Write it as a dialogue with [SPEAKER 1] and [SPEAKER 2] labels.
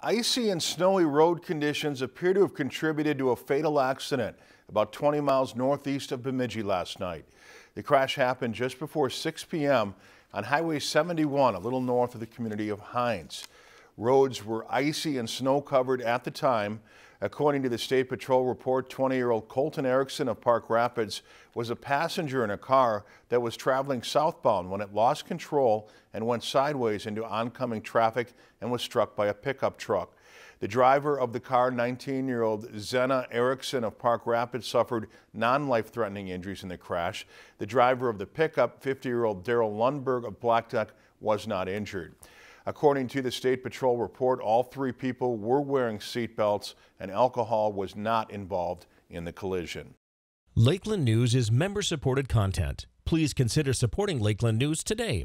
[SPEAKER 1] Icy and snowy road conditions appear to have contributed to a fatal accident about 20 miles northeast of Bemidji last night. The crash happened just before 6 p.m. on Highway 71, a little north of the community of Hines. Roads were icy and snow covered at the time. According to the State Patrol report, 20-year-old Colton Erickson of Park Rapids was a passenger in a car that was traveling southbound when it lost control and went sideways into oncoming traffic and was struck by a pickup truck. The driver of the car, 19-year-old Zena Erickson of Park Rapids, suffered non-life-threatening injuries in the crash. The driver of the pickup, 50-year-old Daryl Lundberg of Blackduck, was not injured. According to the State Patrol report, all three people were wearing seatbelts and alcohol was not involved in the collision.
[SPEAKER 2] Lakeland News is member supported content. Please consider supporting Lakeland News today.